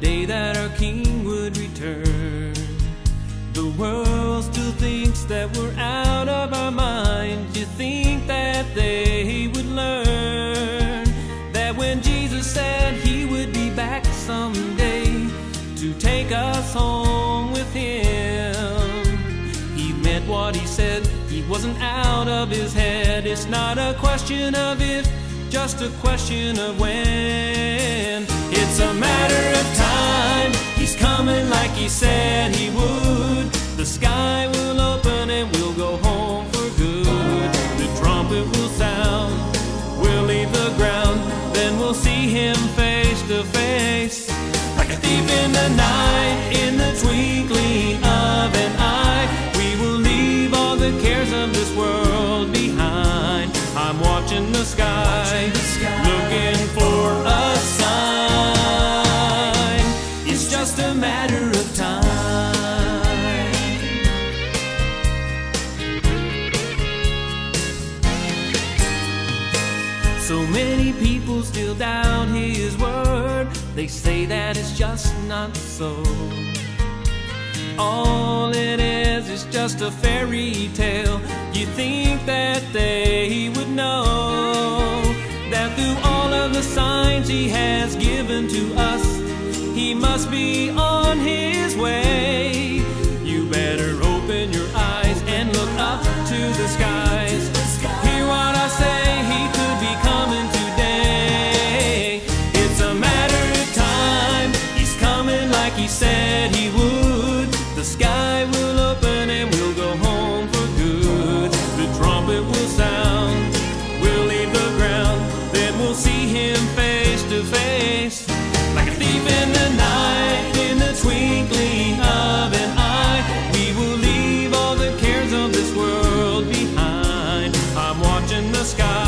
day that our King would return. The world still thinks that we're out of our mind. You think that they would learn that when Jesus said he would be back someday to take us home with him, he meant what he said. He wasn't out of his head. It's not a question of if, just a question of when. It's a matter of coming like he said he would. The sky will open and we'll go home for good. The trumpet will sound, we'll leave the ground, then we'll see him face to face. Like a thief in the night, in the twinkling of an eye, we will leave all the cares of this world behind. I'm watching the sky, just a matter of time. So many people still doubt his word. They say that it's just not so. All it is is just a fairy tale. You think that they would know that through all of the signs he has given to us, must be sky,